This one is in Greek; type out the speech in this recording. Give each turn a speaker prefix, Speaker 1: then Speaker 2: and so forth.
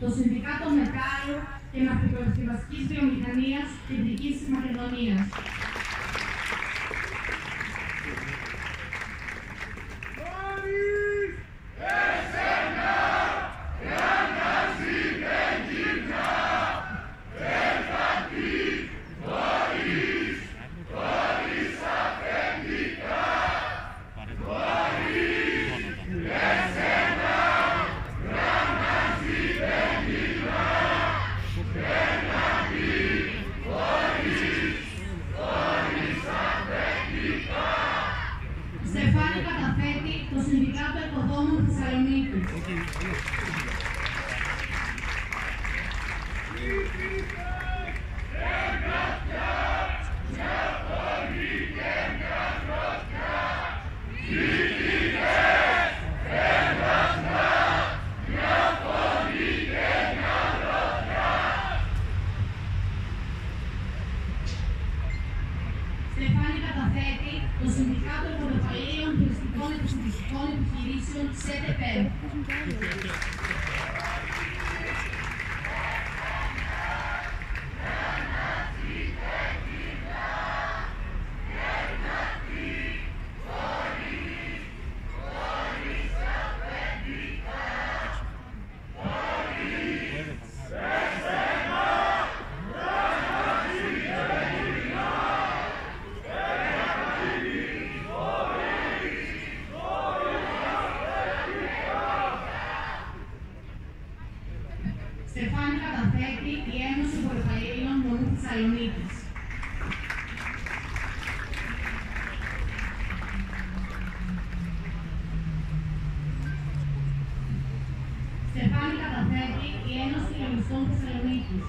Speaker 1: το Συνδικάτο Μετάλλου και Ναυτικοσκευαστικής Βιομηχανίας Κεντρικής Μακεδονίας. Στεφάνη καταθέτει το Συνδικάτο Οικοδόμων Θεσσαλονίκης. Στεφάνη καταθέτει το Συνδικάτο Πορτοφαλίων Τουριστικών Επιστημιστικών Επιχειρήσεων ΣΕΤΕΠΕ. Στεφάνη καταθέτει η Ένωση Πορτοφαλίων Μονού Θεσσαλονίκης. Στεφάνη καταθέτει η Ένωση Λογιστών Θεσσαλονίκης.